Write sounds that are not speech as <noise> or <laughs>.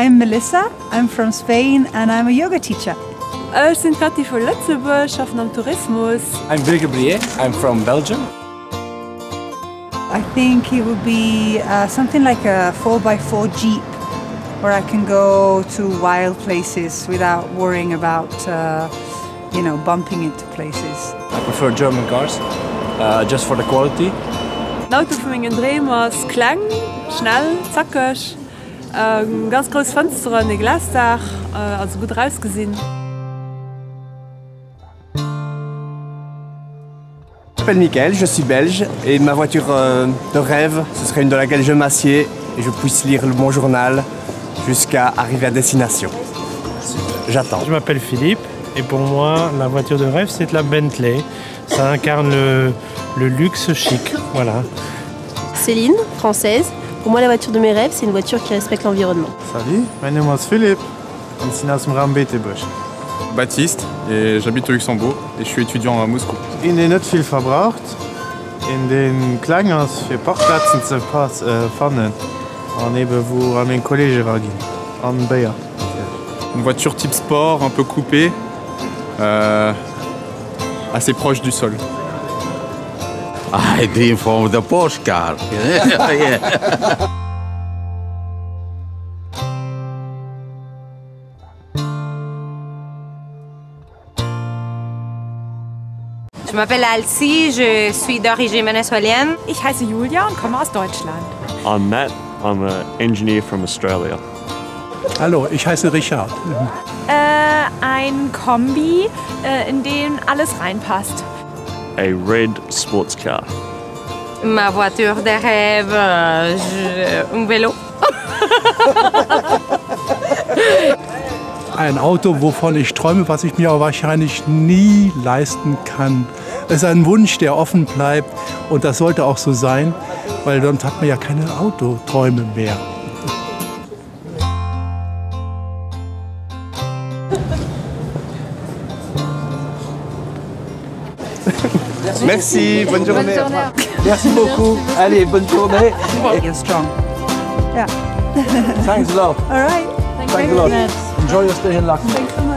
I'm Melissa, I'm from Spain and I'm a yoga teacher. Ich bin Kathi von Lützeburg, arbeite am Tourismus. I'm Birger Brier, I'm from Belgium. I think it would be uh, something like a 4x4 Jeep where I can go to wild places without worrying about, uh, you know, bumping into places. I prefer German cars, uh, just for the quality. L'Auto von meinem Dream ist klein, schnell, zackig. Ein ganz großes Fenster, ein Glasdach, äh, also gut rausgesehen. Je m'appelle Mickaël, je suis belge et ma voiture euh, de rêve, ce serait une dans laquelle je m'assieds et je puisse lire le bon journal jusqu'à arriver à destination. J'attends. Je m'appelle Philippe et pour moi, la voiture de rêve, c'est la Bentley. Ça incarne le, le luxe chic. Voilà. Céline, française. Pour moi, la voiture de mes rêves, c'est une voiture qui respecte l'environnement. Salut, mein Name ist Philipp. Ich bin aus dem Raum Betebusch. Baptiste et j'habite au Luxembourg et je suis étudiant à Moscou. In den nicht viel verbraucht, in den Klangers für Parkplätzen zu fahren. Wo an den Kollege ragin, an Bayer. Une voiture type sport, un peu coupée, euh, assez proche du sol. I dream from the Porsche car. yeah. Je m'appelle Alci, je suis d'origine vénézuélienne. Ich heiße Julia und komme aus Deutschland. I'm Matt, I'm an engineer from Australia. Hallo, ich heiße Richard. Äh, ein Kombi, äh, in den alles reinpasst. A red sports car. Ma voiture de rêve, je- un vélo. Ein Auto, wovon ich träume, was ich mir aber wahrscheinlich nie leisten kann. Es ist ein Wunsch, der offen bleibt und das sollte auch so sein, weil sonst hat man ja keine Autoträume mehr. Merci, bonne journée. Bonne journée. Merci beaucoup. Allez, bonne journée. You're strong. Yeah. <laughs> Thanks a lot. All right. Thanks a lot. Enjoy your stay in Luxembourg.